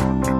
you